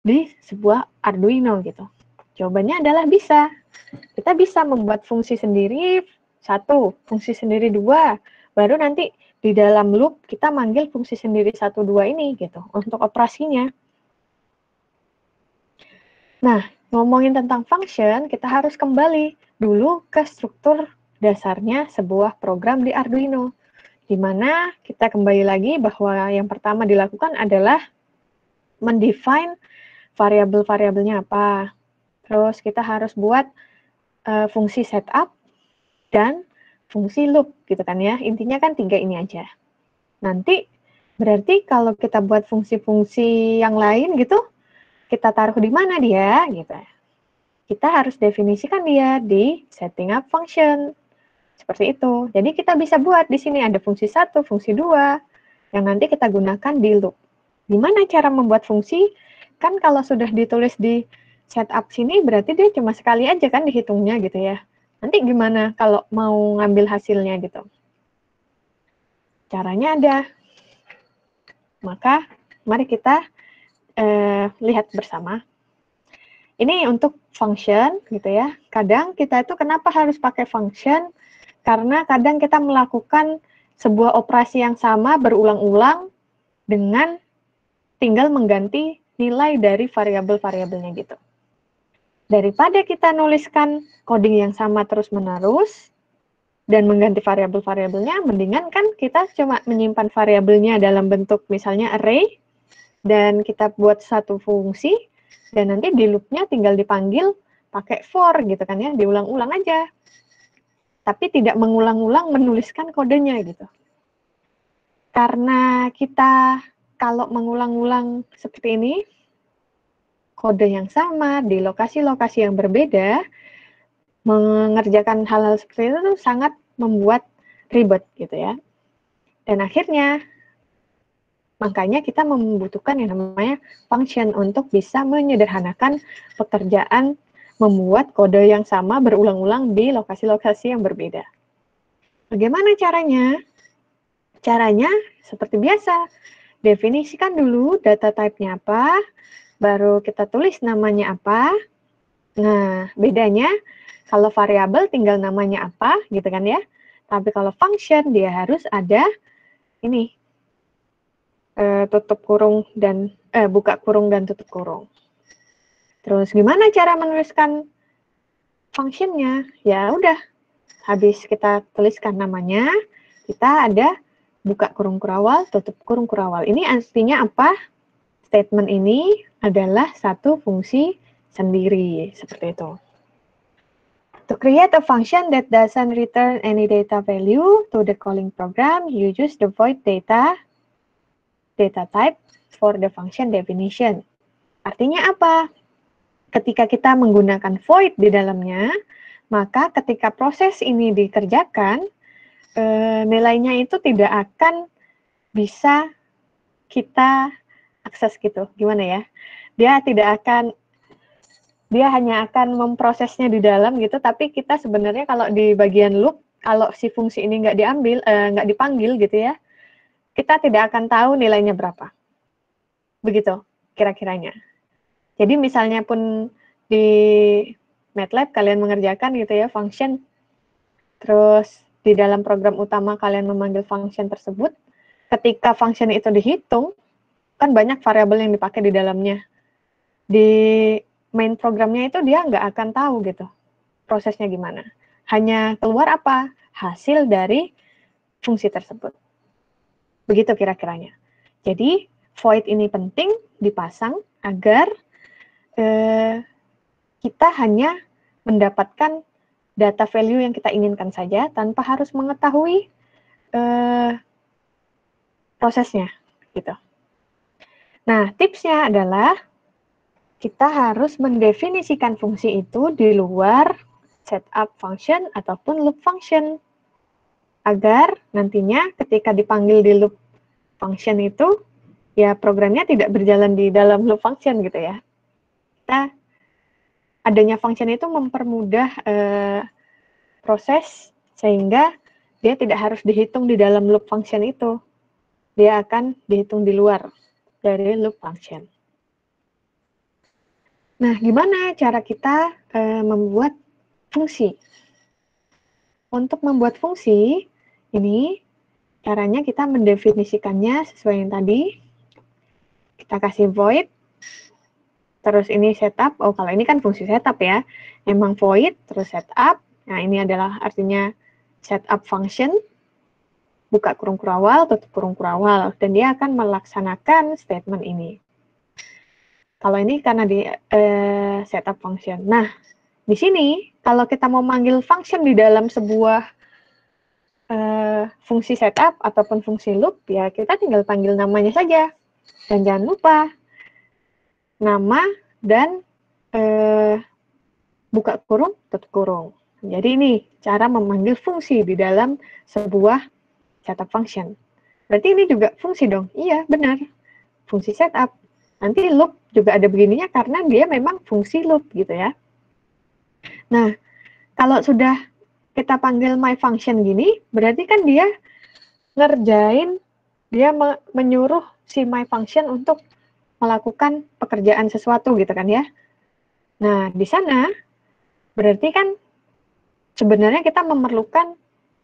di sebuah Arduino gitu? Jawabannya adalah bisa. Kita bisa membuat fungsi sendiri satu, fungsi sendiri dua, baru nanti di dalam loop kita manggil fungsi sendiri satu dua ini gitu untuk operasinya. Nah, ngomongin tentang function, kita harus kembali dulu ke struktur dasarnya sebuah program di Arduino. Di mana kita kembali lagi bahwa yang pertama dilakukan adalah mendefine variabel-variabelnya apa. Terus kita harus buat uh, fungsi setup dan fungsi loop gitu kan ya. Intinya kan tiga ini aja. Nanti berarti kalau kita buat fungsi-fungsi yang lain gitu, kita taruh di mana dia gitu. Kita harus definisikan dia di setting up function. Seperti itu. Jadi kita bisa buat di sini ada fungsi satu, fungsi dua, yang nanti kita gunakan di loop. Gimana cara membuat fungsi? Kan kalau sudah ditulis di setup sini berarti dia cuma sekali aja kan dihitungnya gitu ya. Nanti gimana kalau mau ngambil hasilnya gitu? Caranya ada. Maka mari kita eh, lihat bersama. Ini untuk function gitu ya. Kadang kita itu kenapa harus pakai function? Karena kadang kita melakukan sebuah operasi yang sama berulang-ulang dengan tinggal mengganti nilai dari variabel-variabelnya gitu daripada kita nuliskan coding yang sama terus-menerus dan mengganti variabel-variabelnya, mendingan kan kita cuma menyimpan variabelnya dalam bentuk misalnya array dan kita buat satu fungsi dan nanti di loopnya tinggal dipanggil pakai for gitu kan ya, diulang-ulang aja. Tapi tidak mengulang-ulang menuliskan kodenya gitu. Karena kita kalau mengulang-ulang seperti ini, kode yang sama di lokasi-lokasi yang berbeda, mengerjakan hal-hal seperti itu sangat membuat ribet gitu ya. Dan akhirnya makanya kita membutuhkan yang namanya function untuk bisa menyederhanakan pekerjaan membuat kode yang sama berulang-ulang di lokasi-lokasi yang berbeda. Bagaimana caranya? Caranya seperti biasa. Definisikan dulu data type-nya apa, baru kita tulis namanya apa. Nah, bedanya kalau variabel tinggal namanya apa gitu kan ya. Tapi kalau function dia harus ada ini e, tutup kurung dan eh, buka kurung dan tutup kurung. Terus gimana cara menuliskan functionnya? Ya udah, habis kita tuliskan namanya, kita ada buka kurung kurawal, tutup kurung kurawal. Ini artinya apa? Statement ini adalah satu fungsi sendiri, seperti itu. To create a function that doesn't return any data value to the calling program, you use the void data data type for the function definition. Artinya apa? Ketika kita menggunakan void di dalamnya, maka ketika proses ini dikerjakan, e, nilainya itu tidak akan bisa kita akses gitu. Gimana ya? Dia tidak akan dia hanya akan memprosesnya di dalam gitu, tapi kita sebenarnya kalau di bagian loop, kalau si fungsi ini nggak diambil, eh, nggak dipanggil gitu ya, kita tidak akan tahu nilainya berapa. Begitu kira-kiranya. Jadi misalnya pun di MATLAB kalian mengerjakan gitu ya function, terus di dalam program utama kalian memanggil function tersebut, ketika function itu dihitung, kan banyak variabel yang dipakai di dalamnya. Di main programnya itu dia nggak akan tahu gitu prosesnya gimana. Hanya keluar apa? Hasil dari fungsi tersebut. Begitu kira-kiranya. Jadi void ini penting dipasang agar eh, kita hanya mendapatkan data value yang kita inginkan saja tanpa harus mengetahui eh, prosesnya gitu. Nah, tipsnya adalah kita harus mendefinisikan fungsi itu di luar setup function ataupun loop function. Agar nantinya ketika dipanggil di loop function itu, ya programnya tidak berjalan di dalam loop function gitu ya. Kita adanya function itu mempermudah eh, proses sehingga dia tidak harus dihitung di dalam loop function itu. Dia akan dihitung di luar dari loop function. Nah, gimana cara kita uh, membuat fungsi? Untuk membuat fungsi, ini caranya kita mendefinisikannya sesuai yang tadi. Kita kasih void, terus ini setup. Oh, kalau ini kan fungsi setup ya. Emang void, terus setup. Nah, ini adalah artinya setup function. Buka kurung kurawal, tutup kurung kurawal. Dan dia akan melaksanakan statement ini. Kalau ini karena di uh, setup function. Nah, di sini kalau kita mau manggil function di dalam sebuah uh, fungsi setup ataupun fungsi loop, ya kita tinggal panggil namanya saja. Dan jangan lupa nama dan uh, buka kurung, tutup kurung. Jadi ini cara memanggil fungsi di dalam sebuah setup function. Berarti ini juga fungsi dong? Iya, benar. Fungsi setup. Nanti loop juga ada begininya karena dia memang fungsi loop gitu ya. Nah, kalau sudah kita panggil my function gini, berarti kan dia ngerjain, dia me menyuruh si my function untuk melakukan pekerjaan sesuatu gitu kan ya. Nah, di sana berarti kan sebenarnya kita memerlukan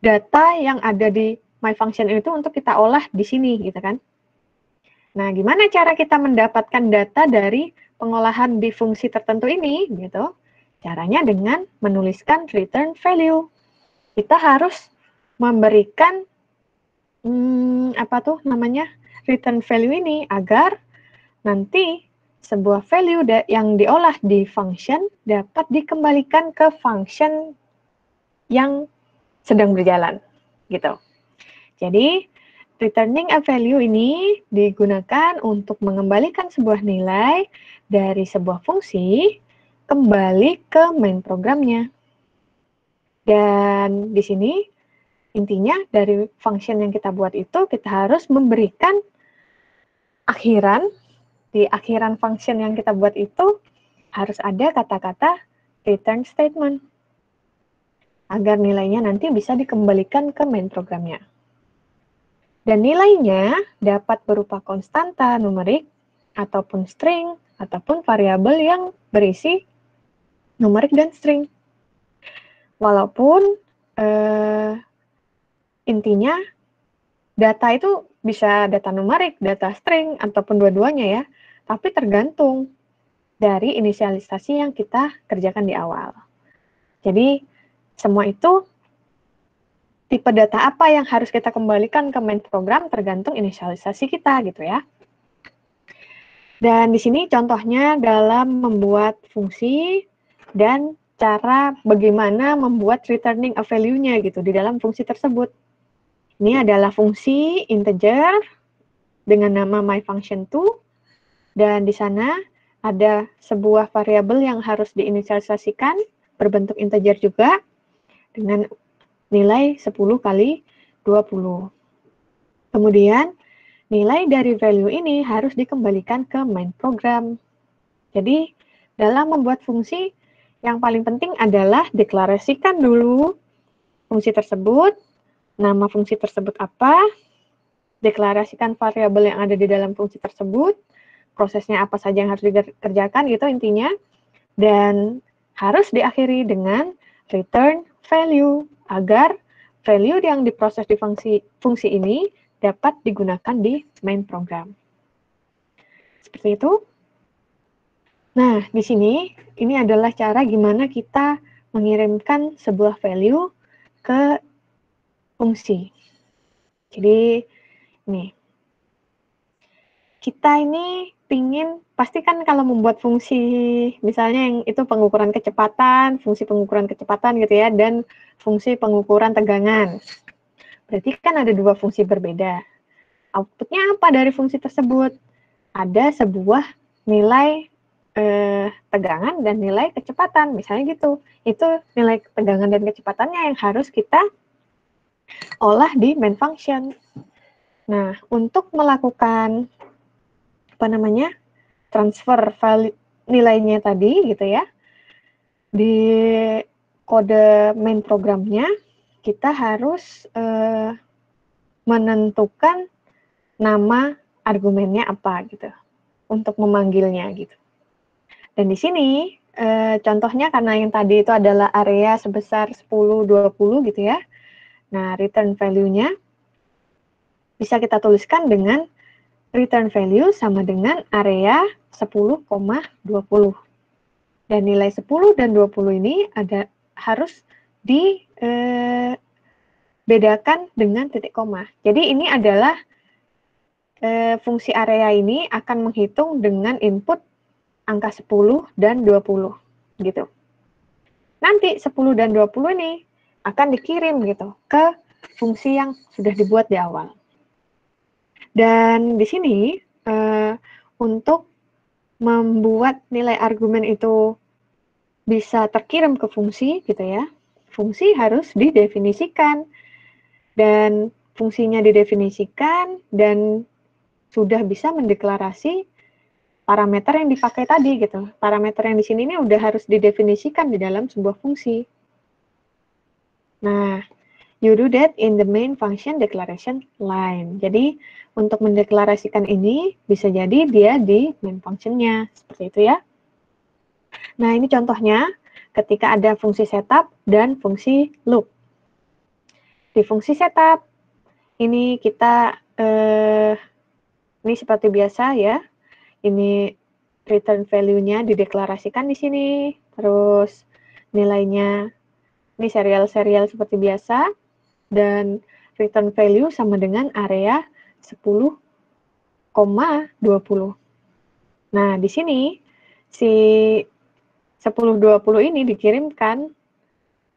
data yang ada di my function itu untuk kita olah di sini gitu kan. Nah, gimana cara kita mendapatkan data dari pengolahan di fungsi tertentu ini? Gitu. Caranya dengan menuliskan return value. Kita harus memberikan hmm, apa tuh namanya return value ini agar nanti sebuah value yang diolah di function dapat dikembalikan ke function yang sedang berjalan gitu. Jadi Returning a value ini digunakan untuk mengembalikan sebuah nilai dari sebuah fungsi kembali ke main programnya. Dan di sini intinya dari function yang kita buat itu kita harus memberikan akhiran di akhiran function yang kita buat itu harus ada kata-kata return statement agar nilainya nanti bisa dikembalikan ke main programnya. Dan nilainya dapat berupa konstanta numerik, ataupun string, ataupun variabel yang berisi numerik dan string. Walaupun eh, intinya data itu bisa data numerik, data string, ataupun dua-duanya ya, tapi tergantung dari inisialisasi yang kita kerjakan di awal. Jadi semua itu tipe data apa yang harus kita kembalikan ke main program tergantung inisialisasi kita gitu ya. Dan di sini contohnya dalam membuat fungsi dan cara bagaimana membuat returning a value-nya gitu di dalam fungsi tersebut. Ini adalah fungsi integer dengan nama myfunction2 dan di sana ada sebuah variabel yang harus diinisialisasikan berbentuk integer juga dengan nilai 10 kali 20. Kemudian, nilai dari value ini harus dikembalikan ke main program. Jadi, dalam membuat fungsi, yang paling penting adalah deklarasikan dulu fungsi tersebut, nama fungsi tersebut apa, deklarasikan variabel yang ada di dalam fungsi tersebut, prosesnya apa saja yang harus dikerjakan gitu intinya, dan harus diakhiri dengan return value agar value yang diproses di fungsi, fungsi ini dapat digunakan di main program. Seperti itu. Nah, di sini ini adalah cara gimana kita mengirimkan sebuah value ke fungsi. Jadi, nih, kita ini pingin pasti kan kalau membuat fungsi misalnya yang itu pengukuran kecepatan, fungsi pengukuran kecepatan gitu ya dan fungsi pengukuran tegangan. Berarti kan ada dua fungsi berbeda. Outputnya apa dari fungsi tersebut? Ada sebuah nilai eh, tegangan dan nilai kecepatan, misalnya gitu. Itu nilai tegangan dan kecepatannya yang harus kita olah di main function. Nah, untuk melakukan apa namanya transfer file nilainya tadi gitu ya di kode main programnya kita harus uh, menentukan nama argumennya apa gitu untuk memanggilnya gitu. Dan di sini e, contohnya karena yang tadi itu adalah area sebesar 10, 20 gitu ya. Nah, return value-nya bisa kita tuliskan dengan return value sama dengan area 10,20. Dan nilai 10 dan 20 ini ada harus dibedakan eh, dengan titik koma. Jadi ini adalah e, fungsi area ini akan menghitung dengan input angka 10 dan 20 gitu. Nanti 10 dan 20 ini akan dikirim gitu ke fungsi yang sudah dibuat di awal. Dan di sini e, untuk membuat nilai argumen itu bisa terkirim ke fungsi gitu ya. Fungsi harus didefinisikan dan fungsinya didefinisikan dan sudah bisa mendeklarasi parameter yang dipakai tadi gitu. Parameter yang di sini ini udah harus didefinisikan di dalam sebuah fungsi. Nah, you do that in the main function declaration line. Jadi untuk mendeklarasikan ini bisa jadi dia di main functionnya seperti itu ya. Nah ini contohnya ketika ada fungsi setup dan fungsi loop. Di fungsi setup ini kita eh, ini seperti biasa ya. Ini return value-nya dideklarasikan di sini. Terus nilainya ini serial-serial seperti biasa dan return value sama dengan area 10,20. Nah, di sini si 1020 ini dikirimkan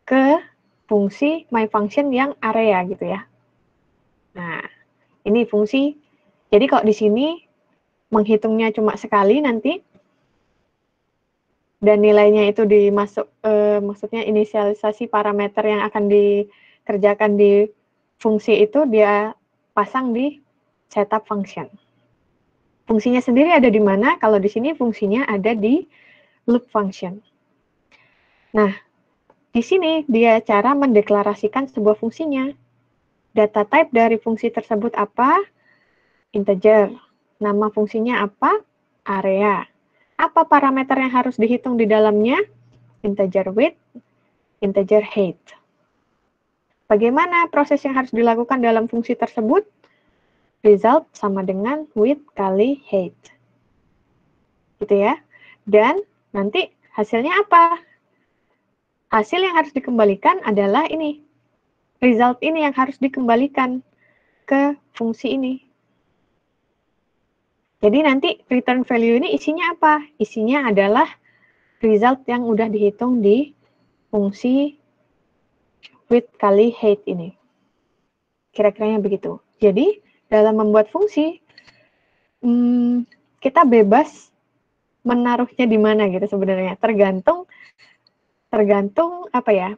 ke fungsi my function yang area gitu ya. Nah, ini fungsi. Jadi kalau di sini menghitungnya cuma sekali nanti dan nilainya itu dimasuk eh, maksudnya inisialisasi parameter yang akan dikerjakan di fungsi itu dia pasang di setup function. Fungsinya sendiri ada di mana? Kalau di sini fungsinya ada di loop function. Nah, di sini dia cara mendeklarasikan sebuah fungsinya. Data type dari fungsi tersebut apa? Integer. Nama fungsinya apa? Area. Apa parameter yang harus dihitung di dalamnya? Integer width, integer height. Bagaimana proses yang harus dilakukan dalam fungsi tersebut? result sama dengan width kali height. Gitu ya. Dan nanti hasilnya apa? Hasil yang harus dikembalikan adalah ini. Result ini yang harus dikembalikan ke fungsi ini. Jadi nanti return value ini isinya apa? Isinya adalah result yang udah dihitung di fungsi width kali height ini. Kira-kiranya begitu. Jadi, dalam membuat fungsi, hmm, kita bebas menaruhnya di mana gitu sebenarnya. Tergantung tergantung apa ya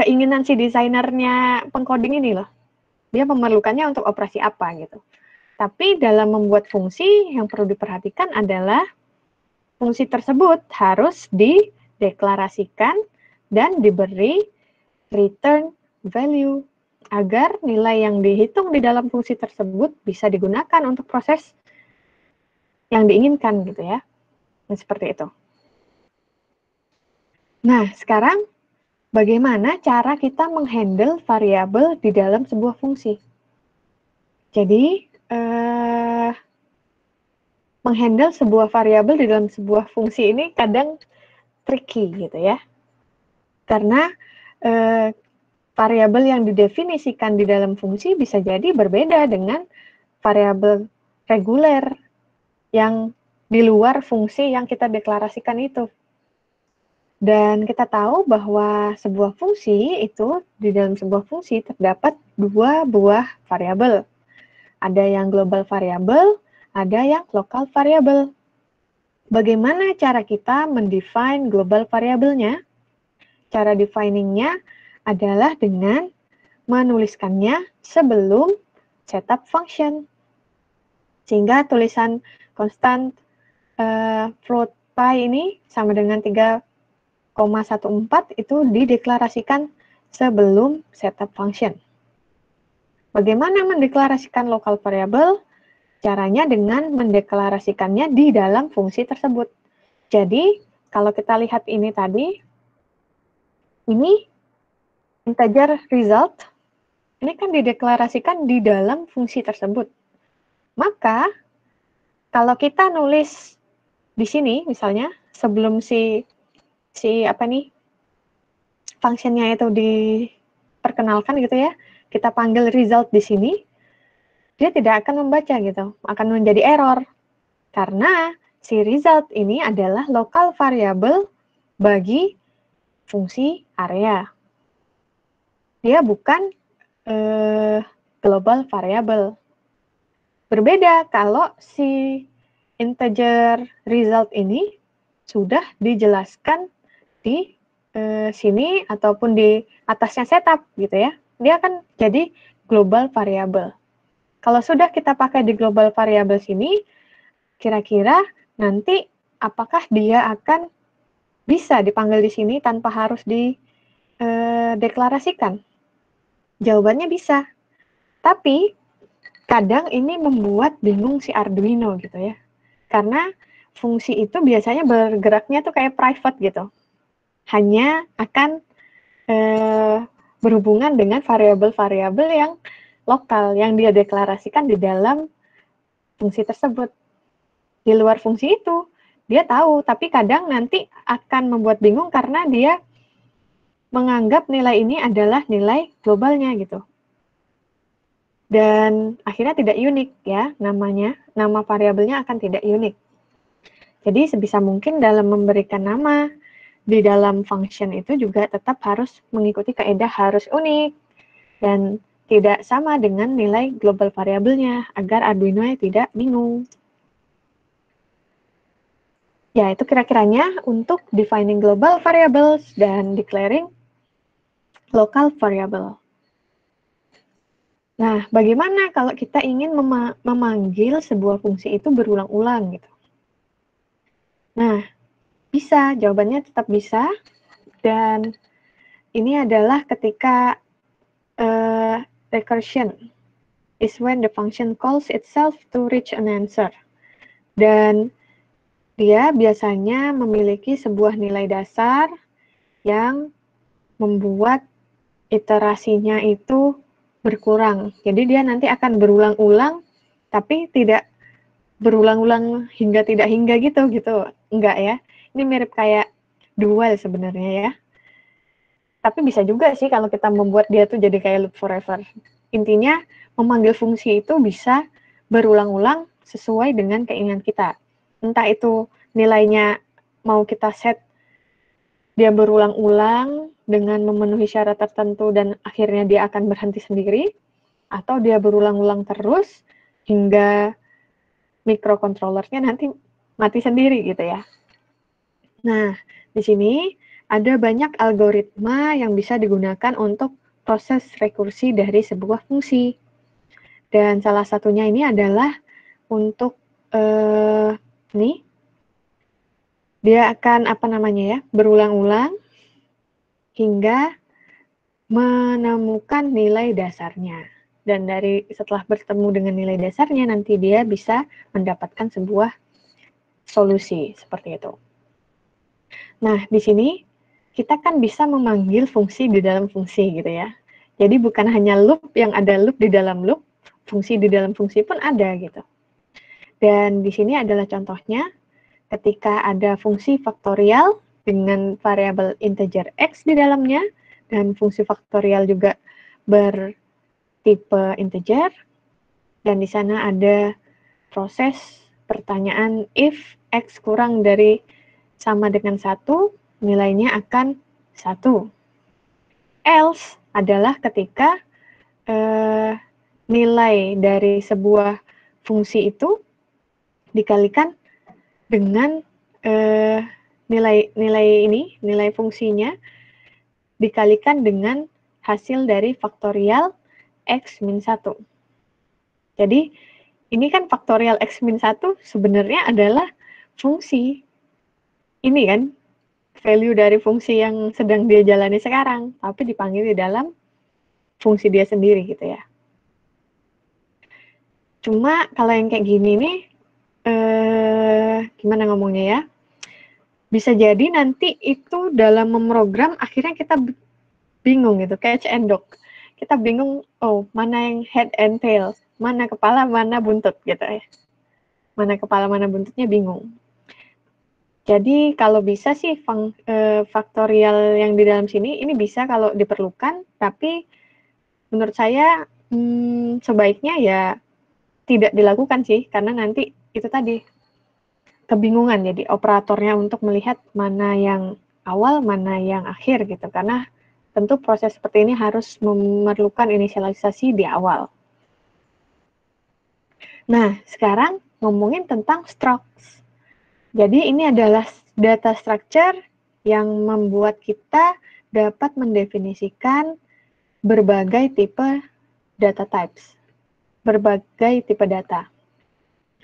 keinginan si desainernya pengkoding ini loh. Dia memerlukannya untuk operasi apa gitu. Tapi dalam membuat fungsi yang perlu diperhatikan adalah fungsi tersebut harus dideklarasikan dan diberi return value agar nilai yang dihitung di dalam fungsi tersebut bisa digunakan untuk proses yang diinginkan gitu ya. Nah, seperti itu. Nah, sekarang bagaimana cara kita menghandle variabel di dalam sebuah fungsi? Jadi, eh, menghandle sebuah variabel di dalam sebuah fungsi ini kadang tricky gitu ya. Karena eh, variabel yang didefinisikan di dalam fungsi bisa jadi berbeda dengan variabel reguler yang di luar fungsi yang kita deklarasikan itu. Dan kita tahu bahwa sebuah fungsi itu di dalam sebuah fungsi terdapat dua buah variabel. Ada yang global variabel, ada yang lokal variabel. Bagaimana cara kita mendefine global variabelnya? Cara definingnya adalah dengan menuliskannya sebelum setup function. Sehingga tulisan konstan uh, float pi ini sama dengan 3,14 itu dideklarasikan sebelum setup function. Bagaimana mendeklarasikan lokal variable? Caranya dengan mendeklarasikannya di dalam fungsi tersebut. Jadi, kalau kita lihat ini tadi, ini integer result, ini kan dideklarasikan di dalam fungsi tersebut. Maka, kalau kita nulis di sini misalnya, sebelum si si apa nih fungsinya itu diperkenalkan gitu ya, kita panggil result di sini, dia tidak akan membaca gitu, akan menjadi error. Karena si result ini adalah lokal variable bagi fungsi area. Dia bukan eh, global variable. Berbeda kalau si integer result ini sudah dijelaskan di eh, sini ataupun di atasnya setup gitu ya. Dia akan jadi global variable. Kalau sudah kita pakai di global variable sini, kira-kira nanti apakah dia akan bisa dipanggil di sini tanpa harus dideklarasikan? Eh, Jawabannya bisa. Tapi kadang ini membuat bingung si Arduino gitu ya. Karena fungsi itu biasanya bergeraknya tuh kayak private gitu hanya akan e, berhubungan dengan variabel-variabel yang lokal yang dia deklarasikan di dalam fungsi tersebut. Di luar fungsi itu, dia tahu, tapi kadang nanti akan membuat bingung karena dia menganggap nilai ini adalah nilai globalnya gitu. Dan akhirnya tidak unik ya namanya, nama variabelnya akan tidak unik. Jadi sebisa mungkin dalam memberikan nama di dalam function itu juga tetap harus mengikuti kaidah harus unik dan tidak sama dengan nilai global variabelnya agar Arduino tidak bingung. Ya, itu kira-kiranya untuk defining global variables dan declaring local variable. Nah, bagaimana kalau kita ingin mem memanggil sebuah fungsi itu berulang-ulang gitu? Nah, bisa, jawabannya tetap bisa. Dan ini adalah ketika uh, recursion is when the function calls itself to reach an answer. Dan dia biasanya memiliki sebuah nilai dasar yang membuat iterasinya itu berkurang. Jadi dia nanti akan berulang-ulang, tapi tidak berulang-ulang hingga tidak hingga gitu gitu. Enggak ya. Ini mirip kayak dual sebenarnya ya. Tapi bisa juga sih kalau kita membuat dia tuh jadi kayak loop forever. Intinya memanggil fungsi itu bisa berulang-ulang sesuai dengan keinginan kita. Entah itu nilainya mau kita set dia berulang-ulang dengan memenuhi syarat tertentu dan akhirnya dia akan berhenti sendiri atau dia berulang-ulang terus hingga mikrokontrolernya nanti mati sendiri gitu ya. Nah, di sini ada banyak algoritma yang bisa digunakan untuk proses rekursi dari sebuah fungsi. Dan salah satunya ini adalah untuk uh, ini dia akan apa namanya ya berulang-ulang hingga menemukan nilai dasarnya dan dari setelah bertemu dengan nilai dasarnya nanti dia bisa mendapatkan sebuah solusi seperti itu. Nah, di sini kita kan bisa memanggil fungsi di dalam fungsi gitu ya. Jadi bukan hanya loop yang ada loop di dalam loop, fungsi di dalam fungsi pun ada gitu. Dan di sini adalah contohnya ketika ada fungsi faktorial dengan variabel integer x di dalamnya dan fungsi faktorial juga bertipe integer dan di sana ada proses pertanyaan if x kurang dari sama dengan satu, nilainya akan satu. Else adalah ketika eh, nilai dari sebuah fungsi itu dikalikan dengan eh, nilai nilai ini, nilai fungsinya dikalikan dengan hasil dari faktorial x min 1. Jadi, ini kan faktorial x min 1 sebenarnya adalah fungsi ini kan value dari fungsi yang sedang dia jalani sekarang, tapi dipanggil di dalam fungsi dia sendiri gitu ya. Cuma kalau yang kayak gini nih, eh, gimana ngomongnya ya? Bisa jadi nanti itu dalam memprogram akhirnya kita bingung gitu kayak cendok kita bingung oh mana yang head and tail? Mana kepala mana buntut gitu ya. Mana kepala mana buntutnya bingung. Jadi kalau bisa sih fang, e, faktorial yang di dalam sini ini bisa kalau diperlukan tapi menurut saya hmm, sebaiknya ya tidak dilakukan sih karena nanti itu tadi kebingungan jadi operatornya untuk melihat mana yang awal, mana yang akhir gitu. Karena tentu proses seperti ini harus memerlukan inisialisasi di awal. Nah, sekarang ngomongin tentang structs. Jadi ini adalah data structure yang membuat kita dapat mendefinisikan berbagai tipe data types, berbagai tipe data.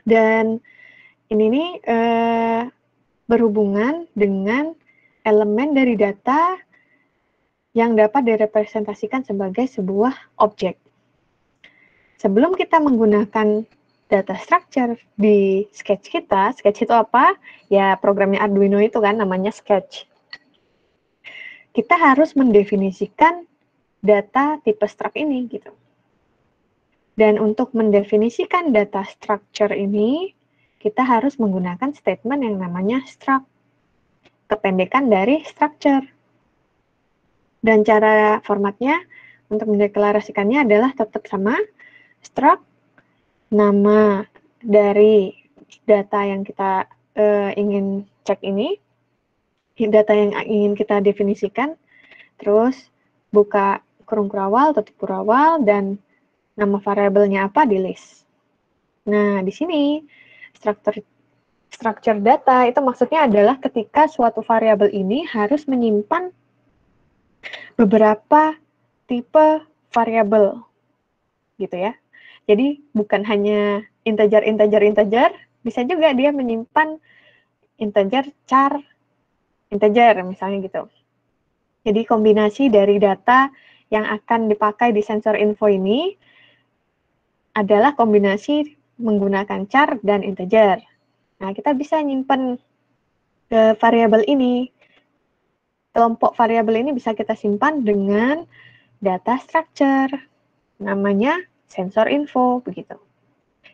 Dan ini nih eh, berhubungan dengan elemen dari data yang dapat direpresentasikan sebagai sebuah objek. Sebelum kita menggunakan data structure di sketch kita, sketch itu apa? Ya programnya Arduino itu kan namanya sketch. Kita harus mendefinisikan data tipe struct ini gitu. Dan untuk mendefinisikan data structure ini, kita harus menggunakan statement yang namanya struct, kependekan dari structure. Dan cara formatnya untuk mendeklarasikannya adalah tetap sama struct, nama dari data yang kita uh, ingin cek ini, data yang ingin kita definisikan, terus buka kurung kurawal, tutup kurawal, dan nama variabelnya apa di list. Nah, di sini structure structure data itu maksudnya adalah ketika suatu variabel ini harus menyimpan beberapa tipe variabel gitu ya. Jadi bukan hanya integer integer integer, bisa juga dia menyimpan integer char integer misalnya gitu. Jadi kombinasi dari data yang akan dipakai di sensor info ini adalah kombinasi menggunakan char dan integer. Nah, kita bisa nyimpan ke variabel ini. Kelompok variabel ini bisa kita simpan dengan data structure. Namanya sensor info, begitu.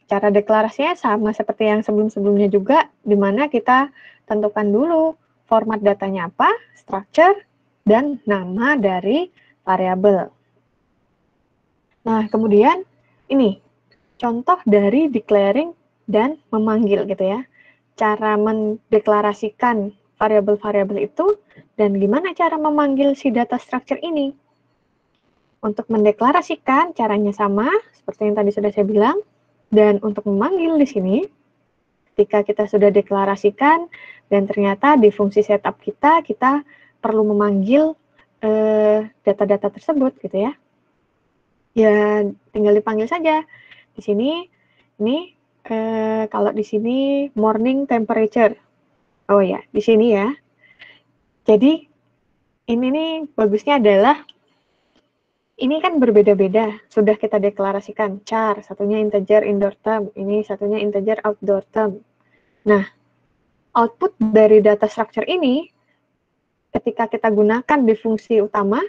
Cara deklarasinya sama seperti yang sebelum-sebelumnya juga, di mana kita tentukan dulu format datanya apa, structure, dan nama dari variabel. Nah, kemudian ini contoh dari declaring dan memanggil gitu ya. Cara mendeklarasikan variabel-variabel itu dan gimana cara memanggil si data structure ini. Untuk mendeklarasikan caranya sama seperti yang tadi sudah saya bilang dan untuk memanggil di sini ketika kita sudah deklarasikan dan ternyata di fungsi setup kita kita perlu memanggil eh, data-data eh, tersebut gitu ya. Ya tinggal dipanggil saja di sini ini eh, kalau di sini morning temperature. Oh ya, di sini ya. Jadi ini nih bagusnya adalah ini kan berbeda-beda. Sudah kita deklarasikan char, satunya integer indoor term, ini satunya integer outdoor term. Nah, output dari data structure ini ketika kita gunakan di fungsi utama,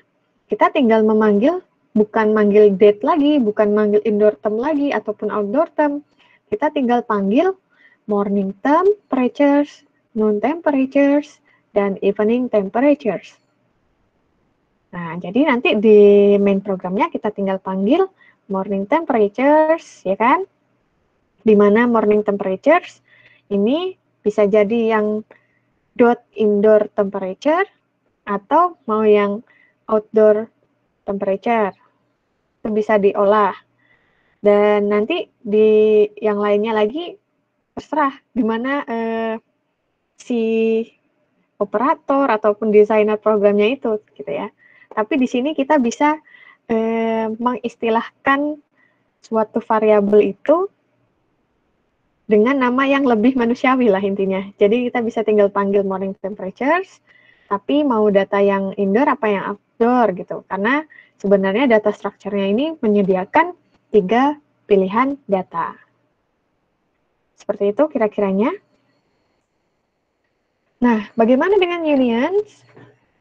kita tinggal memanggil bukan manggil date lagi, bukan manggil indoor term lagi, ataupun outdoor term. Kita tinggal panggil morning temperatures, noon temperatures, dan evening temperatures. Nah, jadi nanti di main programnya kita tinggal panggil morning temperatures, ya kan? Di mana morning temperatures ini bisa jadi yang dot indoor temperature atau mau yang outdoor temperature bisa diolah. Dan nanti di yang lainnya lagi terserah di mana eh, si operator ataupun desainer programnya itu gitu ya. Tapi di sini kita bisa eh, mengistilahkan suatu variabel itu dengan nama yang lebih manusiawi lah intinya. Jadi kita bisa tinggal panggil morning temperatures, tapi mau data yang indoor apa yang outdoor gitu. Karena Sebenarnya data structure-nya ini menyediakan tiga pilihan data. Seperti itu kira-kiranya. Nah, bagaimana dengan unions?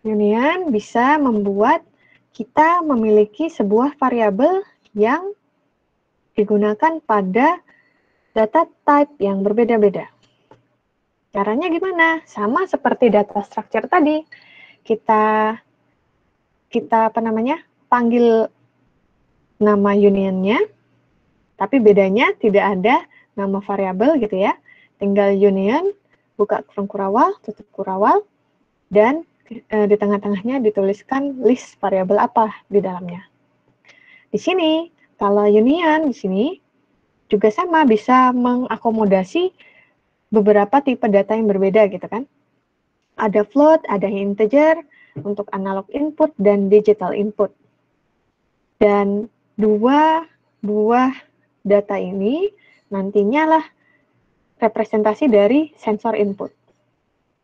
Union bisa membuat kita memiliki sebuah variabel yang digunakan pada data type yang berbeda-beda. Caranya gimana? Sama seperti data structure tadi. Kita kita apa namanya? panggil nama unionnya, tapi bedanya tidak ada nama variabel gitu ya. Tinggal union, buka kurung kurawal, tutup kurawal, dan e, di tengah-tengahnya dituliskan list variabel apa di dalamnya. Di sini, kalau union di sini juga sama bisa mengakomodasi beberapa tipe data yang berbeda gitu kan. Ada float, ada integer untuk analog input dan digital input. Dan dua buah data ini nantinya lah representasi dari sensor input.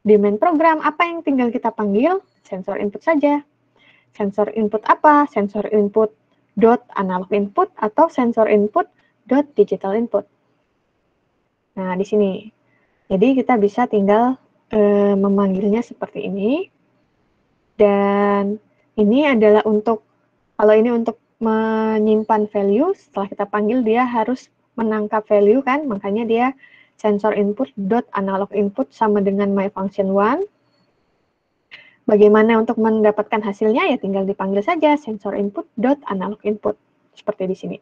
Di main program, apa yang tinggal kita panggil? Sensor input saja. Sensor input apa? Sensor input dot analog input atau sensor input dot digital input. Nah, di sini. Jadi kita bisa tinggal e, memanggilnya seperti ini. Dan ini analah untuk, kalau ini untuk menyimpan value, setelah kita panggil dia harus menangkap value kan, makanya dia sensor input dot analog input sama dengan my function one. Bagaimana untuk mendapatkan hasilnya ya tinggal dipanggil saja sensor input dot analog input seperti di sini.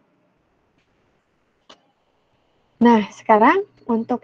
Nah, sekarang untuk